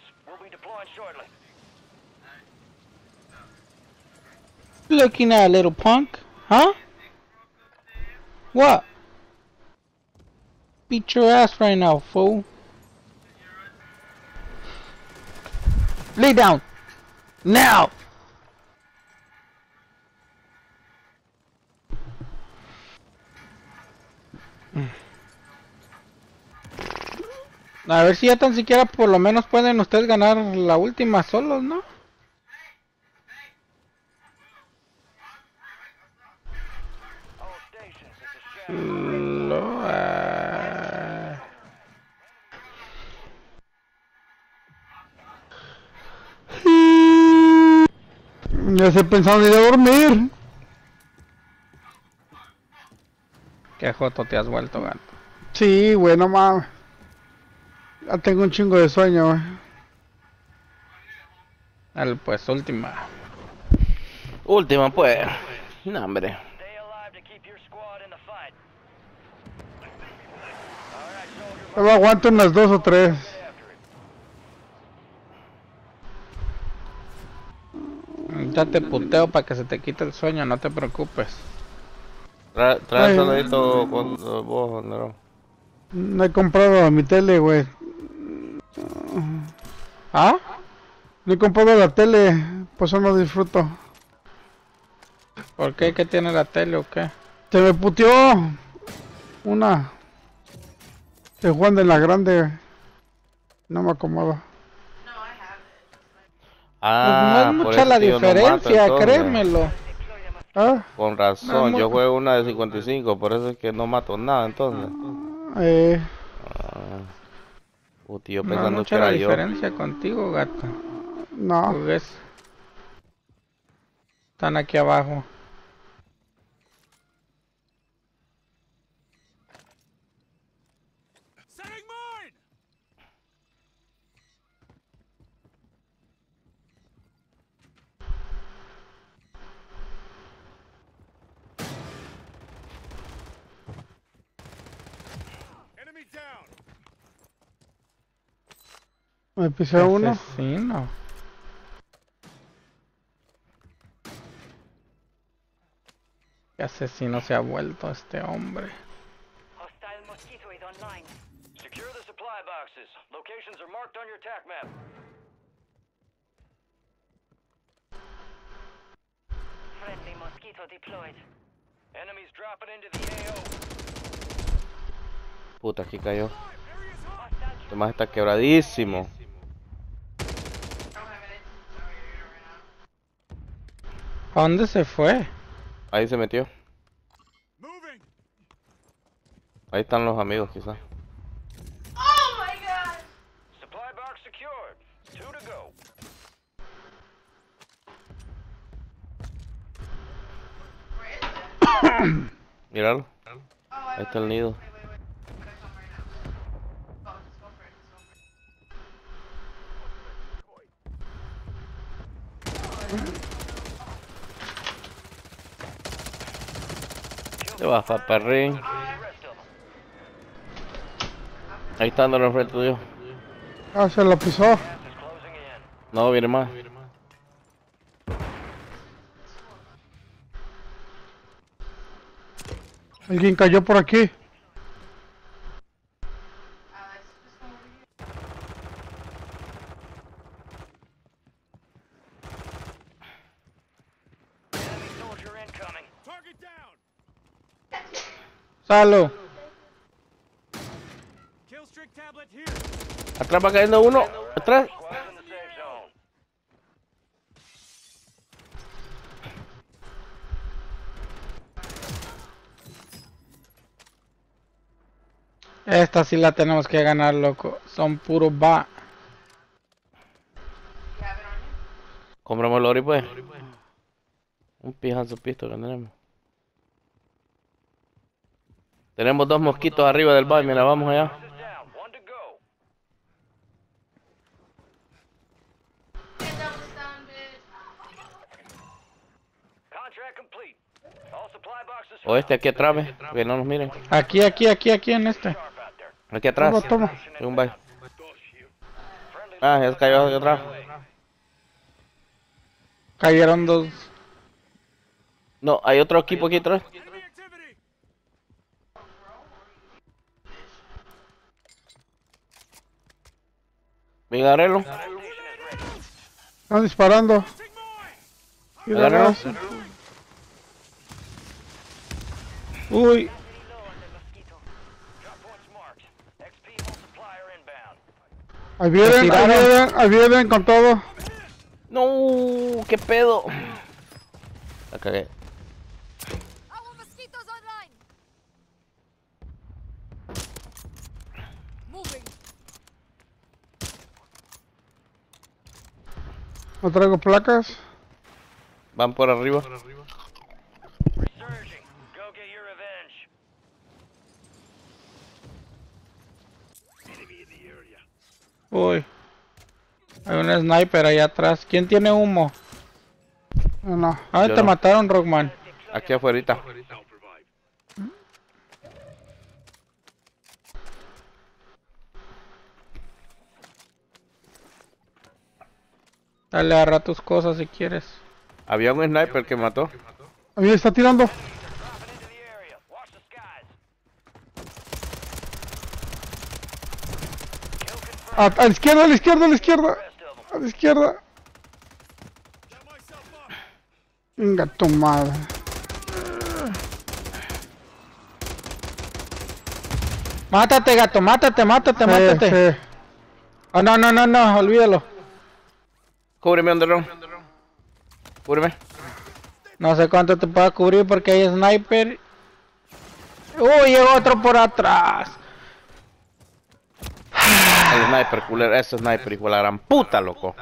gear. We'll be deploying shortly. Looking at a little punk, huh? What? Beat your ass right now, fool. Lay down. Now. A ver si ya tan siquiera por lo menos pueden ustedes ganar la última solos, ¿no? Lo, ah. Ya pensando en ir a dormir. Qué joto te has vuelto, gato. Sí, güey, no mames. Ya tengo un chingo de sueño, güey. Dale, pues, última. Última, pues. No, hombre. Solo aguanto unas dos o tres. Ya te puteo para que se te quite el sueño, no te preocupes. Trae, trae soldadito con vos, Nero. No he comprado mi tele, güey. ¿Ah? No he comprado la tele, por eso no disfruto. ¿Por qué? ¿Qué tiene la tele o qué? Se me puteó una de Juan de la Grande. No me acomoda. Ah, no es mucha la que yo no mato, diferencia, créemelo. ¿Ah? Con razón, No, yo juego una de 55, por eso es que no mato nada, entonces. Eh, Ah. Puti, yo No pensando que mucha la era yo. diferencia contigo, gato. no. Están aquí abajo. Me pisé uno. Asesino. Qué asesino se ha vuelto este hombre. Hostile mosquito is online. Secure the supply boxes. Locations are marked on your attack map. Friendly mosquito deployed. Enemies dropping into the AO. Puta, aquí cayó. Hostile Este más está quebradísimo. ¿A dónde se fue? Ahí se metió. Ahí están los amigos, quizás. Supply box secured. Two to go. Míralo. Ahí está el nido. Te vas, paparrín. Ahí está andando enfrente tuyo. Ah, se lo pisó. No, viene más. Alguien cayó por aquí. Atrás va cayendo uno. Atrás. Esta sí la tenemos que ganar, loco. Son puros va. Compramos el ori, pues. Un pijazo pisto que tenemos. Tenemos dos mosquitos arriba del bar, mira, vamos allá. O este aquí atrás, ve, que no nos miren. Aquí, aquí, aquí, aquí en este. Aquí atrás. Toma, toma. Hay un bar. Ah, ya se cayó de atrás. Cayeron dos. No, hay otro equipo aquí atrás. Venga, agárralo. Están disparando. Y la Agárralo. raza. Uy, Low on the mosquito. drop points marked. XP multiplier inbound. Ahí vienen, ahí vienen, ahí vienen con todo. No, qué pedo. La cagué. No traigo placas. Van por arriba. Resurging. Go get your revenge. uy. Hay un sniper allá atrás. ¿Quién tiene humo? No, no. ¿A dónde Yo te no. mataron, Rockman? Aquí afuera. Dale, agarra tus cosas si quieres. Había un sniper que mató. A mí está tirando. A, a la izquierda, a la izquierda, a la izquierda. A la izquierda. Venga, tu madre. Mátate, gato, mátate, mátate, mátate. Oh, no, no, no, no, olvídalo. Cúbreme, Underlong. Cúbreme. No sé cuánto te pueda cubrir porque hay sniper. Uy, llegó otro por atrás. El sniper, culero. Ese sniper, hijo de la gran puta, loco.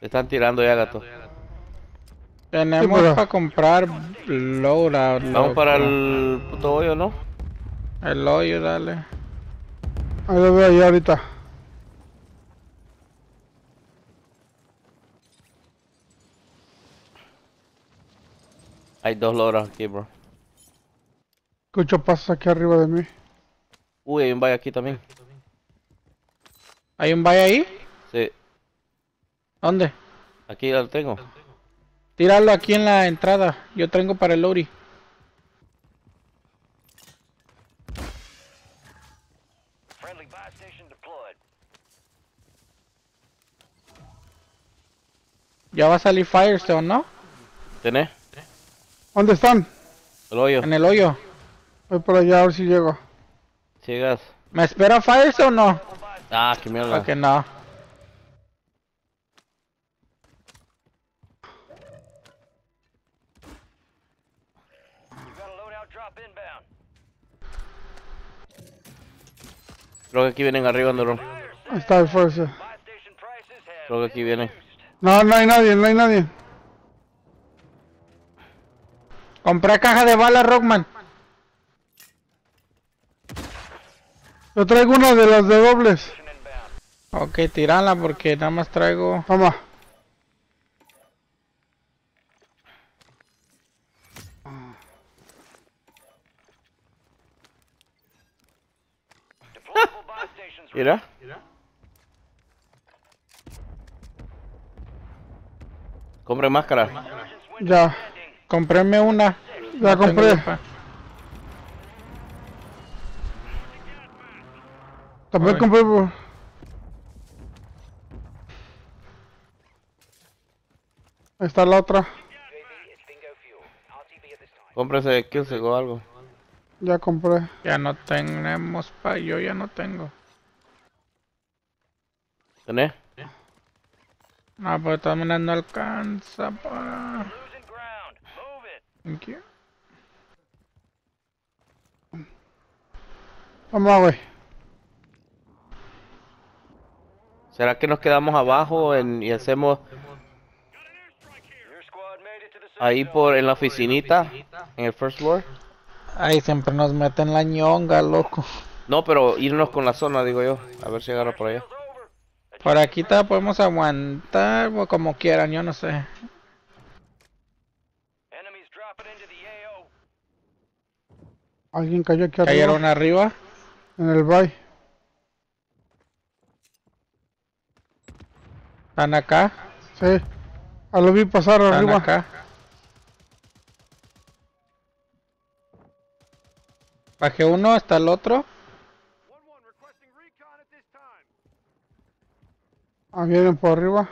Le están tirando ya, gato. Tenemos para comprar loadout. Vamos para el puto hoyo, ¿no? El hoyo, dale. ahí lo veo ahí ahorita. Hay dos loros aquí, bro. Escucho pasos aquí arriba de mí. Uy, hay un valle aquí también. ¿Hay un buy ahí? Sí, ¿Dónde? aquí ya lo tengo. Tíralo aquí en la entrada. Yo tengo para el Lori. Friendly buy station deployed. Ya va a salir Firestone, ¿no? ¿Tenés? ¿Dónde están? El hoyo. En el hoyo. Voy por allá a ver si llego. Sigas. ¿Me espera Firestone o no? Ah, qué mierda. Ok, no. Creo que aquí vienen arriba, Underlong. Ahí está el fuerza. Creo que aquí vienen. No, no hay nadie, no hay nadie. Compré caja de balas, Rockman. Yo traigo una de las de dobles. Ok, tirala porque nada más traigo... Toma. Mira. Compre máscara. Ya. Compréme una. ya No compré. También compré. por- Ahí está la otra. Cómprese Killsec o algo. Ya compré. Ya no tenemos pa... Yo ya no tengo. ¿Tenés? No, pero de todas maneras no alcanza para... Thank you. Toma, güey. ¿Será que nos quedamos abajo en- y hacemos ahí por en la oficinita, en el first floor? Ay, siempre nos meten la ñonga, loco. No, pero irnos con la zona, digo yo. A ver si agarra por allá. Por aquí todavía podemos aguantar, o como quieran, yo no sé. Alguien cayó aquí arriba. Cayeron arriba. En el bay. Están acá. Sí. Ah, lo vi pasar Están arriba. acá. Bajé uno, está el otro. Ah, vienen por arriba.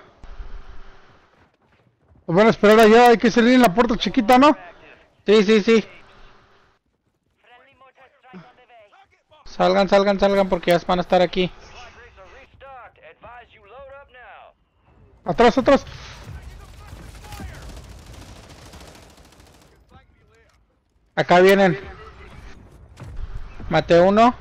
Nos van a esperar allá, hay que salir en la puerta chiquita, ¿no? Sí, sí, sí. Salgan, salgan, salgan porque ya van a estar aquí. Atrás, atrás. Acá vienen. Maté uno.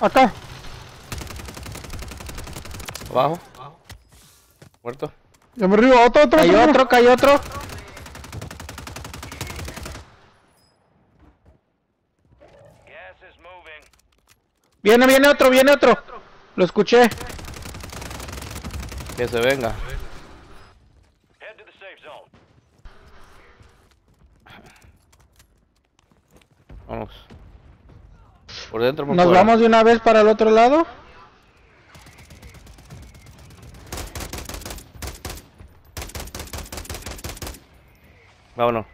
Acá. Abajo. Muerto. Ya me arriba, otro, otro. Hay otro, hay otro. Moving. Viene, viene otro, viene otro. Lo escuché. Que se venga. Vamos. Por dentro, por Nos fuera. vamos de una vez para el otro lado. Vámonos.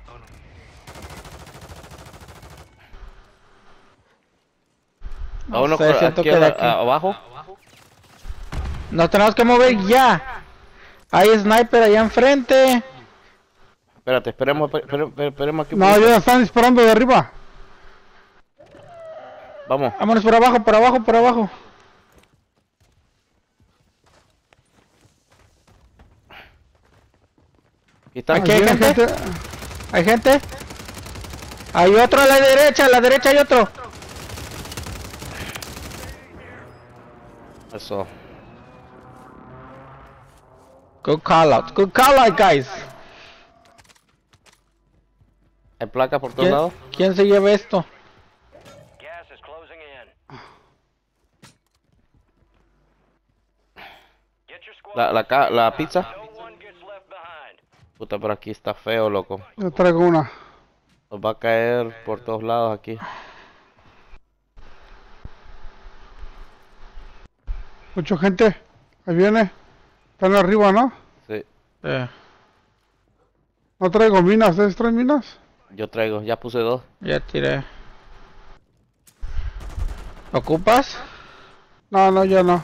Vámonos sé, por siento aquí que de la- aquí. a- abajo. Nos tenemos que mover ya. Hay sniper allá enfrente. Espérate, esperemos, espere- espere- esperemos aquí. No, ya están disparando de arriba. Vamos. Vámonos por abajo, por abajo, por abajo. Aquí están. Aquí hay gente. ¿Hay gente? Hay otro a la derecha, a la derecha hay otro. Eso. Good call out, good call out, guys. Hay placas por todos ¿Quién, lados. quién se lleva esto? La, la, ca- la pizza. Puta, pero aquí está feo, loco. Yo traigo una. Nos va a caer por todos lados aquí. Mucha gente. Ahí viene. Están arriba, ¿no? Sí. Eh, No traigo minas. ¿Ustedes traen minas? Yo traigo, ya puse dos. ya tiré. ¿Ocupas? No, no, ya no.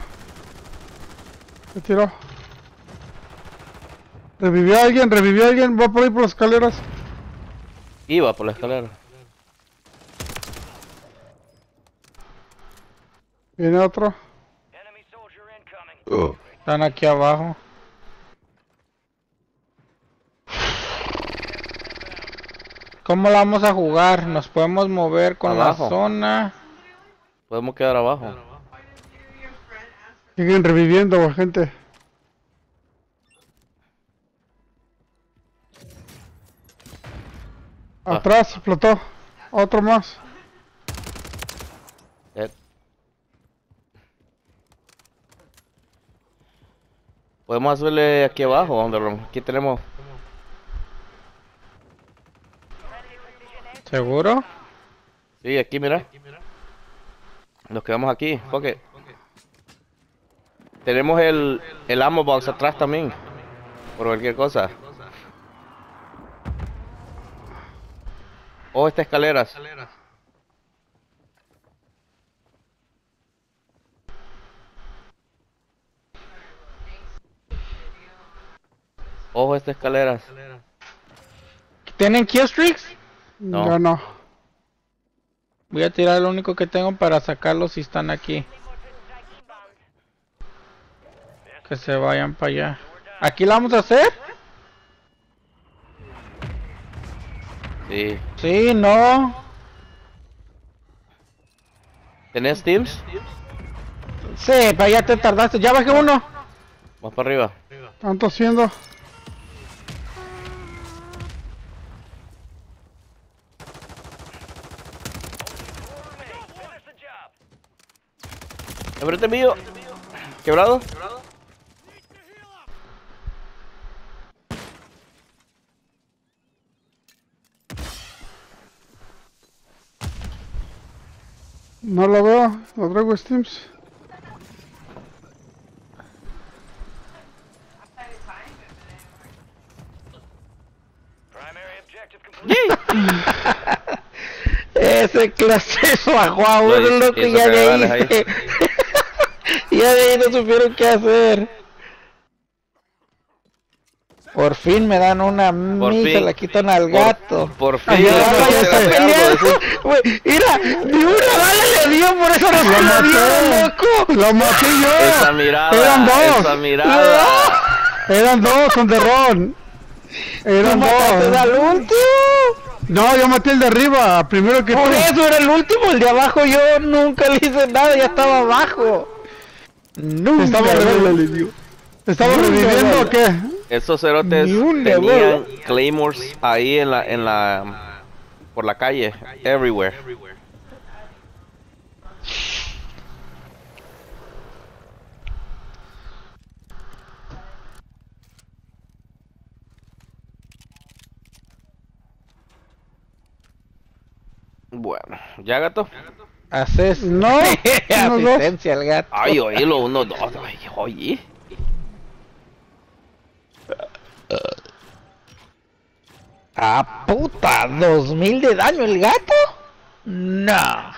Se tiró. Revivió a alguien, revivió a alguien. Va por ahí por las escaleras. Iba por la escalera. Viene otro. Incoming. Están aquí abajo. ¿Cómo la vamos a jugar? Nos podemos mover con Abajo. la zona. Podemos quedar abajo. Siguen reviviendo, gente. Ah. Atrás explotó. Otro más. Eh. Podemos hacerle aquí abajo, Underlong. Aquí tenemos. ¿Seguro? Sí, aquí, mira. Nos quedamos aquí. Porque tenemos el, el ammo box atrás también. Por cualquier cosa. Oh, estas escaleras. Ojo, estas escaleras. ¿Tienen killstreaks? No. No. Voy a tirar lo único que tengo para sacarlos si están aquí. Que se vayan para allá. ¿Aquí la vamos a hacer? Sí. Sí, no. ¿Tenés Teams? Sí, pero ya te tardaste. Ya bajé uno. Más para arriba. Están tosiendo. Enfrente mío. Quebrado. No lo veo. Lo traigo Steams. Ese clase bajó a Lo uno, loco, ya de ahí. ya de ahí no supieron qué hacer. Por fin me dan una Por mí, se fin. la quitan al Por- gato. Por fin. Peleando. decir. Güey, mira, ni una bala le dio, por eso no se Lo la dio, maté. loco. Lo maté yo. Esa mirada. Eran dos. Esa mirada. Eran dos, son de Ron. Tú Eran dos. al último. No, yo maté el de arriba. Primero que Por tú. eso era el último, el de abajo yo nunca le hice nada, ya estaba abajo. Nunca Estaba, bala re- le dio. ¿Estaba Nunca reviviendo bala. o qué? Esos cerotes tenían claymores ahí en la, en la, por la calle, everywhere. Bueno, ya gato. Haces No, asistencia al gato. Ay, oílo, uno, dos, ay, oye. Ah, puta, dos mil de daño el gato. No.